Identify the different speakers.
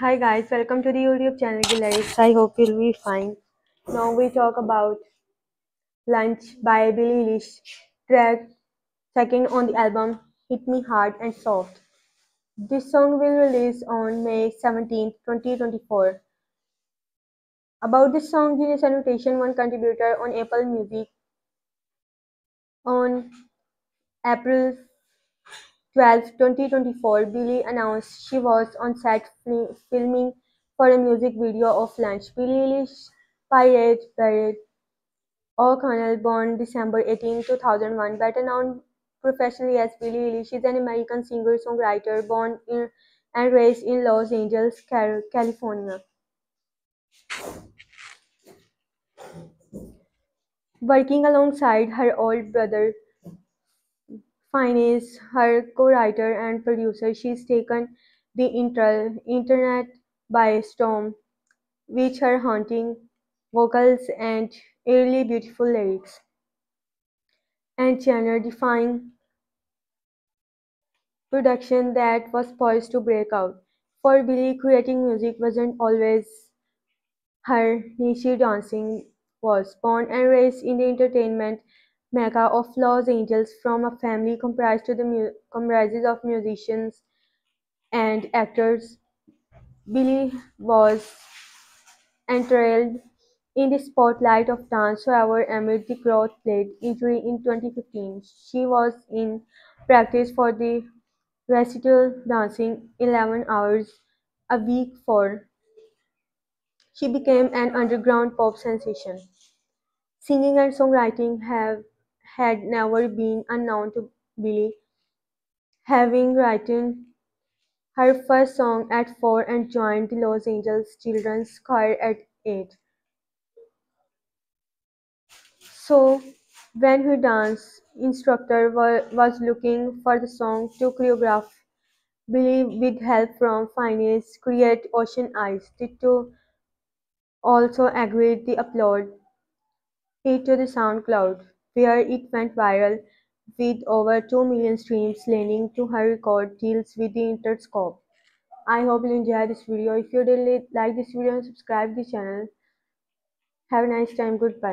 Speaker 1: Hi guys, welcome to the YouTube channel Gill Lyrics. I hope you'll be fine. Now we talk about Lunch by Billie Eilish, track second on the album Hit Me Hard and Soft. This song will release on May 17, 2024. About this song, Genius Annotation, one contributor on Apple Music on April 12, 2024, Billie announced she was on set filming for a music video of Lunch. Billie Eilish Pirate Baird O'Connell, born December 18, 2001, better known professionally as Billie Eilish, is an American singer-songwriter born in and raised in Los Angeles, California. Working alongside her older brother Finneas, her co-writer and producer, she's taken the internet by storm with her haunting vocals and eerily beautiful lyrics, and genre-defying production that was poised to break out. For Billie, creating music wasn't always her niche dancing was. Born and raised in the entertainment mecca of Los Angeles from a family comprised of musicians and actors, Billie was enthroned in the spotlight of dance, however, amid the growth-plate injury in 2015. She was in practice for the recital dancing eleven hours a week for she became an underground pop sensation. Singing and songwriting have had never been unknown to Billie, having written her first song at four and joined the Los Angeles Children's Choir at eight. So, when her dance instructor was looking for the song to choreograph, Billie, with help from Finneas, create Ocean Eyes. The two also agreed to upload it to the SoundCloud, where it went viral with over two million streams leading to her record deals with the Interscope. I hope you enjoyed this video. If you did like this video, and subscribe the channel. Have a nice time. Goodbye.